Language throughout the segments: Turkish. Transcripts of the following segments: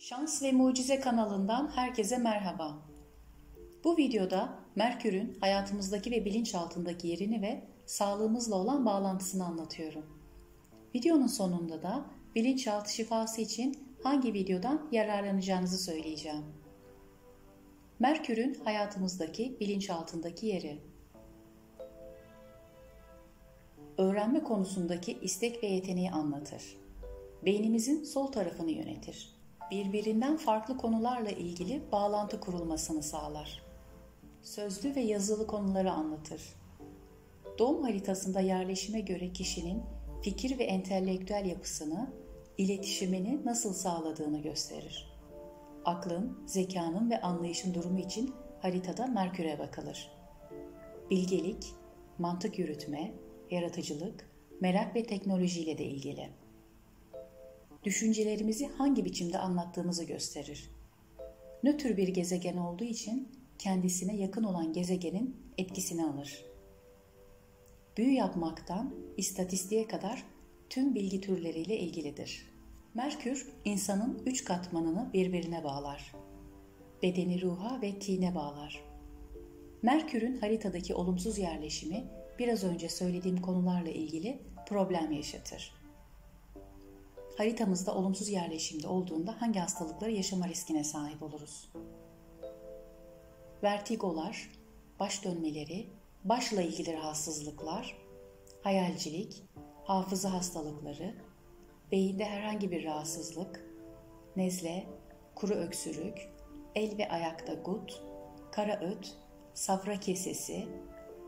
Şans ve Mucize kanalından herkese merhaba. Bu videoda Merkür'ün hayatımızdaki ve bilinçaltındaki yerini ve sağlığımızla olan bağlantısını anlatıyorum. Videonun sonunda da bilinçaltı şifası için hangi videodan yararlanacağınızı söyleyeceğim. Merkür'ün hayatımızdaki bilinçaltındaki yeri. Öğrenme konusundaki istek ve yeteneği anlatır. Beynimizin sol tarafını yönetir birbirinden farklı konularla ilgili bağlantı kurulmasını sağlar. Sözlü ve yazılı konuları anlatır. Doğum haritasında yerleşime göre kişinin fikir ve entelektüel yapısını, iletişimini nasıl sağladığını gösterir. Aklın, zekanın ve anlayışın durumu için haritada Merkür'e bakılır. Bilgelik, mantık yürütme, yaratıcılık, merak ve teknolojiyle de ilgili düşüncelerimizi hangi biçimde anlattığımızı gösterir. Nötr bir gezegen olduğu için kendisine yakın olan gezegenin etkisini alır. Büyü yapmaktan istatistiğe kadar tüm bilgi türleriyle ilgilidir. Merkür, insanın üç katmanını birbirine bağlar. Bedeni ruha ve tine bağlar. Merkür'ün haritadaki olumsuz yerleşimi biraz önce söylediğim konularla ilgili problem yaşatır haritamızda olumsuz yerleşimde olduğunda hangi hastalıkları yaşama riskine sahip oluruz? Vertigolar, baş dönmeleri, başla ilgili rahatsızlıklar, hayalcilik, hafıza hastalıkları, beyinde herhangi bir rahatsızlık, nezle, kuru öksürük, el ve ayakta gut, kara öt, safra kesesi,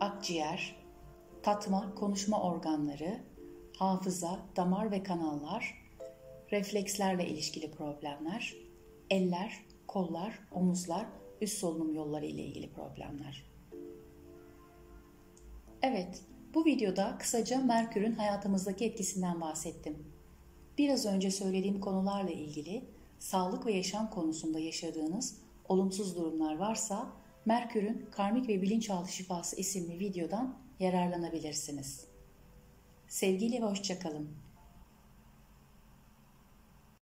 akciğer, tatma, konuşma organları, hafıza, damar ve kanallar, reflekslerle ilişkili problemler, eller, kollar, omuzlar, üst solunum yolları ile ilgili problemler. Evet, bu videoda kısaca Merkür'ün hayatımızdaki etkisinden bahsettim. Biraz önce söylediğim konularla ilgili sağlık ve yaşam konusunda yaşadığınız olumsuz durumlar varsa Merkür'ün Karmik ve Bilinçaltı Şifası isimli videodan yararlanabilirsiniz. Sevgiyle ve hoşçakalın.